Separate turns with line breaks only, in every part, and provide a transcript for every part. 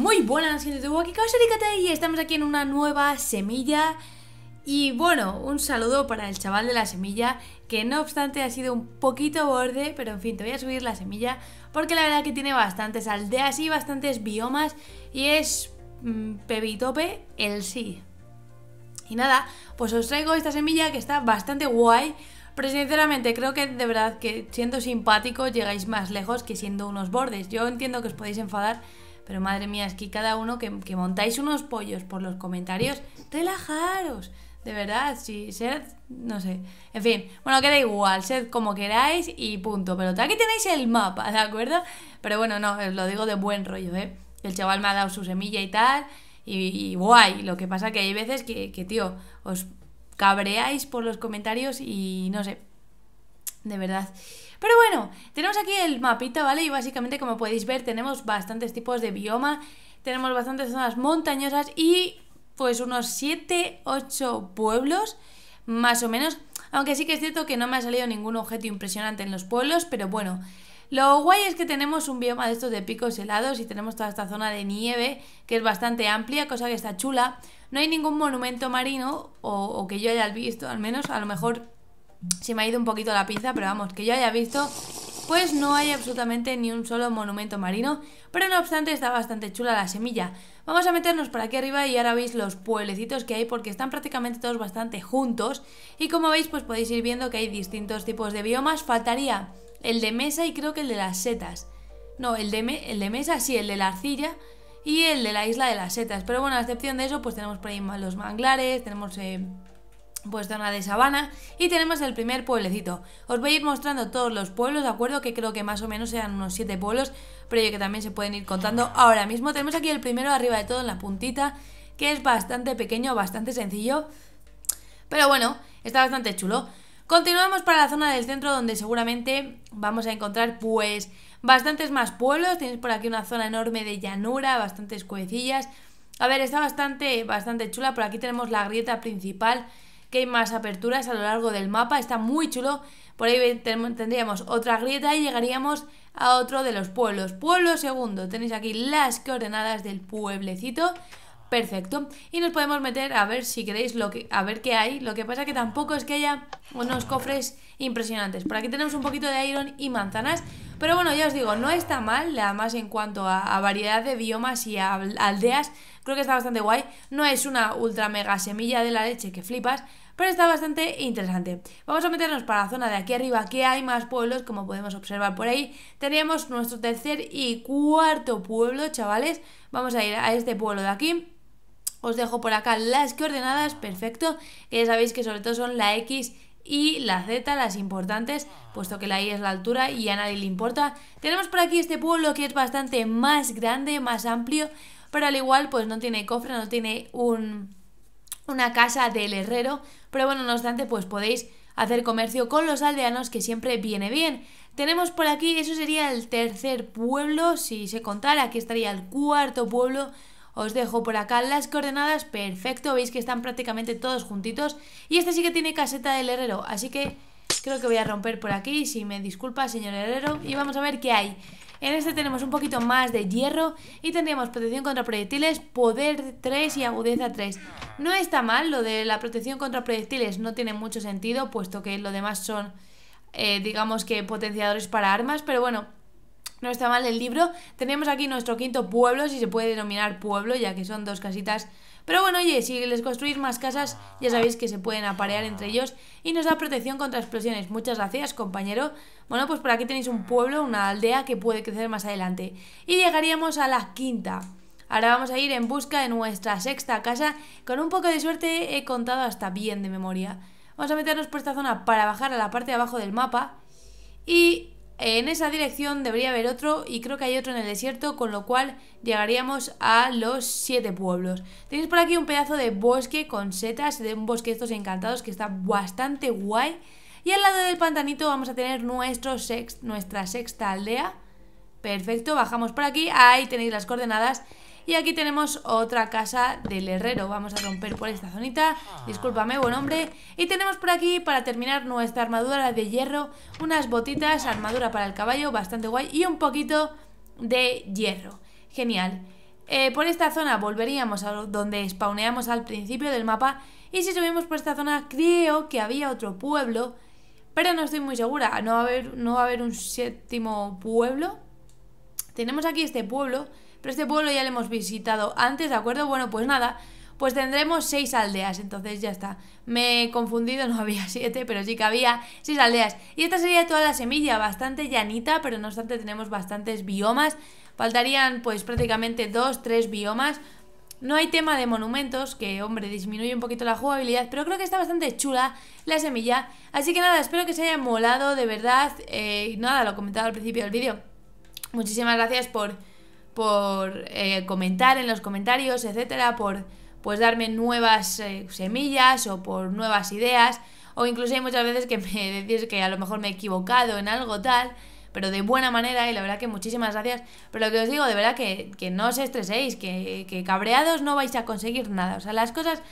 Muy buenas gente de aquí y estamos aquí en una nueva semilla y bueno, un saludo para el chaval de la semilla que no obstante ha sido un poquito borde, pero en fin, te voy a subir la semilla porque la verdad que tiene bastantes aldeas y bastantes biomas y es mmm, pebitope el sí. Y nada, pues os traigo esta semilla que está bastante guay pero sinceramente creo que de verdad que siendo simpático llegáis más lejos que siendo unos bordes. Yo entiendo que os podéis enfadar, pero madre mía, es que cada uno que, montáis unos pollos por los comentarios, relajaros. De verdad, si sed, no sé. En fin, bueno, queda igual, sed como queráis y punto. Pero aquí tenéis el mapa, ¿de acuerdo? Pero bueno, no, os lo digo de buen rollo, ¿eh? El chaval me ha dado su semilla y tal. Y, guay, lo que pasa que hay veces que, que tío, os cabreáis por los comentarios y no sé, de verdad. Pero bueno, tenemos aquí el mapita, ¿vale? Y básicamente como podéis ver tenemos bastantes tipos de bioma, tenemos bastantes zonas montañosas y pues unos 7, 8 pueblos, más o menos. Aunque sí que es cierto que no me ha salido ningún objeto impresionante en los pueblos, pero bueno. Lo guay es que tenemos un bioma de estos de picos helados y tenemos toda esta zona de nieve que es bastante amplia, cosa que está chula. No hay ningún monumento marino, o, que yo haya visto, al menos, a lo mejor se me ha ido un poquito la pinza, pero vamos, que yo haya visto, pues no hay absolutamente ni un solo monumento marino, pero no obstante está bastante chula la semilla. Vamos a meternos por aquí arriba y ahora veis los pueblecitos que hay porque están prácticamente todos bastante juntos y como veis pues podéis ir viendo que hay distintos tipos de biomas, faltaría el de mesa y creo que el de las setas. No, el de, el de mesa sí, el de la arcilla y el de la isla de las setas. Pero bueno, a excepción de eso, pues tenemos por ahí los manglares, tenemos eh, pues zona de sabana y tenemos el primer pueblecito. Os voy a ir mostrando todos los pueblos, ¿de acuerdo? Que creo que más o menos sean unos 7 pueblos, pero yo que también se pueden ir contando ahora mismo. Tenemos aquí el primero arriba de todo en la puntita, que es bastante pequeño, bastante sencillo, pero bueno, está bastante chulo. Continuamos para la zona del centro donde seguramente vamos a encontrar pues bastantes más pueblos. Tenéis por aquí una zona enorme de llanura, bastantes cuecillas. A ver, está bastante, bastante chula. Por aquí tenemos la grieta principal, que hay más aperturas a lo largo del mapa. Está muy chulo. Por ahí tendríamos otra grieta y llegaríamos a otro de los pueblos. Pueblo segundo. Tenéis aquí las coordenadas del pueblecito. Perfecto. Y nos podemos meter a ver si queréis lo que, a ver qué hay. Lo que pasa que tampoco es que haya unos cofres impresionantes. Por aquí tenemos un poquito de iron y manzanas. Pero bueno, ya os digo, no está mal. Además, en cuanto a, variedad de biomas y a aldeas, creo que está bastante guay. No es una ultra mega semilla de la leche que flipas. Pero está bastante interesante. Vamos a meternos para la zona de aquí arriba, que hay más pueblos, como podemos observar por ahí. Teníamos nuestro tercer y cuarto pueblo, chavales. Vamos a ir a este pueblo de aquí. Os dejo por acá las coordenadas, perfecto. ya sabéis que sobre todo son la X y la Z, las importantes, puesto que la Y es la altura y a nadie le importa. Tenemos por aquí este pueblo que es bastante más grande, más amplio, pero al igual pues no tiene cofre, no tiene un, una casa del herrero, pero bueno, no obstante pues podéis hacer comercio con los aldeanos que siempre viene bien. Tenemos por aquí, eso sería el tercer pueblo, si se contara, aquí estaría el cuarto pueblo os dejo por acá las coordenadas, perfecto, veis que están prácticamente todos juntitos. Y este sí que tiene caseta del herrero, así que creo que voy a romper por aquí, si me disculpa señor herrero. Y vamos a ver qué hay. En este tenemos un poquito más de hierro y tendríamos protección contra proyectiles, poder 3 y agudeza 3. No está mal, lo de la protección contra proyectiles no tiene mucho sentido, puesto que lo demás son, eh, digamos que potenciadores para armas, pero bueno, no está mal el libro. Tenemos aquí nuestro quinto pueblo, si se puede denominar pueblo, ya que son dos casitas. Pero bueno, oye, si les construís más casas, ya sabéis que se pueden aparear entre ellos y nos da protección contra explosiones. Muchas gracias, compañero. Bueno, pues por aquí tenéis un pueblo, una aldea que puede crecer más adelante. Y llegaríamos a la quinta. Ahora vamos a ir en busca de nuestra sexta casa. Con un poco de suerte he contado hasta bien de memoria. Vamos a meternos por esta zona para bajar a la parte de abajo del mapa. Y en esa dirección debería haber otro y creo que hay otro en el desierto, con lo cual llegaríamos a los siete pueblos. Tenéis por aquí un pedazo de bosque con setas, de un bosque estos encantados que está bastante guay. Y al lado del pantanito vamos a tener nuestro nuestra sexta aldea. Perfecto, bajamos por aquí, ahí tenéis las coordenadas y aquí tenemos otra casa del herrero. Vamos a romper por esta zonita. Discúlpame, buen hombre. Y tenemos por aquí, para terminar, nuestra armadura de hierro. Unas botitas, armadura para el caballo, bastante guay. Y un poquito de hierro. Genial. Eh, por esta zona volveríamos a donde spawneamos al principio del mapa. Y si subimos por esta zona, creo que había otro pueblo. Pero no estoy muy segura. No va a haber, no va a haber un séptimo pueblo. Tenemos aquí este pueblo. Pero este pueblo ya lo hemos visitado antes, ¿de acuerdo? Bueno, pues nada pues tendremos seis aldeas. Entonces ya está. Me he confundido, no había siete, pero sí que había seis aldeas. Y esta sería toda la semilla, bastante llanita, pero no obstante tenemos bastantes biomas. Faltarían pues prácticamente dos, tres biomas. No hay tema de monumentos, que hombre, disminuye un poquito la jugabilidad, pero creo que está bastante chula la semilla. Así que nada, espero que se haya molado de verdad. Eh, nada, lo comentaba al principio del vídeo. Muchísimas gracias por, por eh, comentar en los comentarios, etcétera, por pues darme nuevas eh, semillas o por nuevas ideas. O incluso hay muchas veces que me decís que a lo mejor me he equivocado en algo tal, pero de buena manera y la verdad que muchísimas gracias. Pero lo que os digo, de verdad que, no os estreséis, que, que cabreados no vais a conseguir nada. O sea, las cosas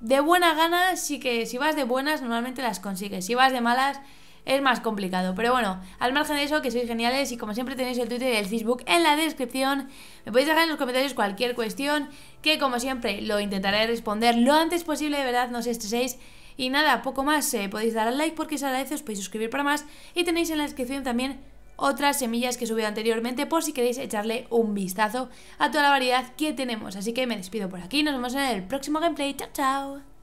de buena gana, sí que si vas de buenas normalmente las consigues. Si vas de malas es más complicado. Pero bueno, al margen de eso, que sois geniales y como siempre tenéis el Twitter y el Facebook en la descripción. Me podéis dejar en los comentarios cualquier cuestión que como siempre lo intentaré responder lo antes posible, de verdad, no os estreséis. Y nada, poco más, eh, podéis dar al like porque se agradece, os podéis suscribir para más y tenéis en la descripción también otras semillas que subí anteriormente por si queréis echarle un vistazo a toda la variedad que tenemos. Así que me despido por aquí, nos vemos en el próximo gameplay, chao chao.